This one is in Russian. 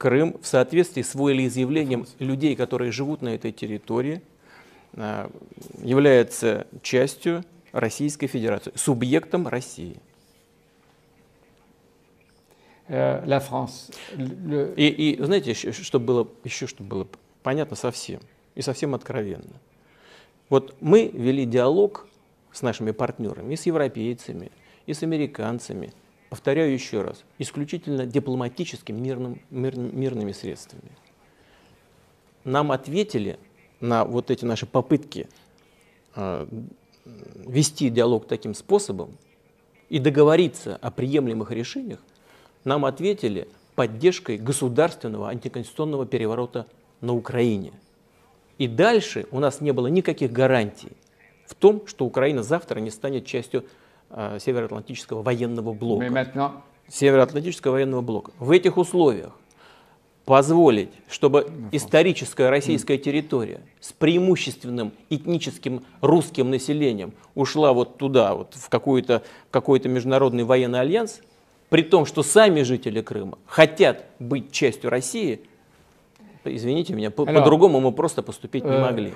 Крым в соответствии с волеизъявлением людей, которые живут на этой территории, э, является частью Российской Федерации, субъектом России. La France, le- И, и знаете, чтобы было, еще чтобы было понятно совсем, и совсем откровенно. Вот мы вели диалог с нашими партнерами, и с европейцами, и с американцами, повторяю еще раз, исключительно дипломатическим мирным, мир- мирными средствами. Нам ответили на вот эти наши попытки э, вести диалог таким способом и договориться о приемлемых решениях, нам ответили поддержкой государственного антиконституционного переворота на Украине. И дальше у нас не было никаких гарантий в том, что Украина завтра не станет частью Североатлантического военного блока. Североатлантического военного блока. В этих условиях позволить, чтобы историческая российская территория с преимущественным этническим русским населением ушла вот туда, вот в какой-то какой международный военный альянс, при том, что сами жители Крыма хотят быть частью России, извините меня, по- по-другому мы просто поступить не э, могли.